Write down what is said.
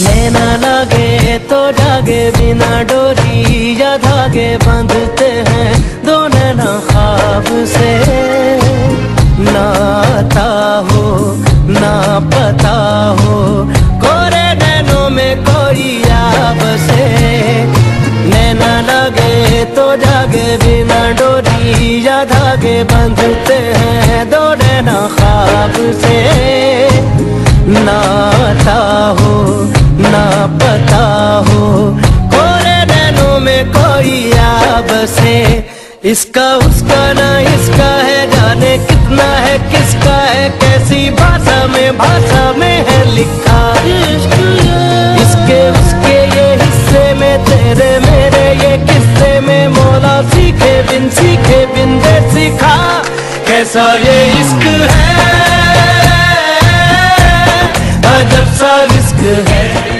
नैना लगे तो जागे बिना डोरी या धागे बांधते हैं दोनों नैना खाब से नाता हो, ना पता हो, कोरे नैनों में कोई आब से। नैना लगे तो जागे बिना डोरी या धागे बांधते हैं दोनों नैना खाब से नाता हो कोई आब से। इसका, उसका ना इसका है, जाने कितना है, किसका है, कैसी भाषा में भाषा में है लिखा। इसके, उसके ये हिस्से में, तेरे, मेरे ये किस्से में, मौला सीखे बिन सीखे बिन दे सीखा कैसा ये इश्क है? अजब सा रिस्क है।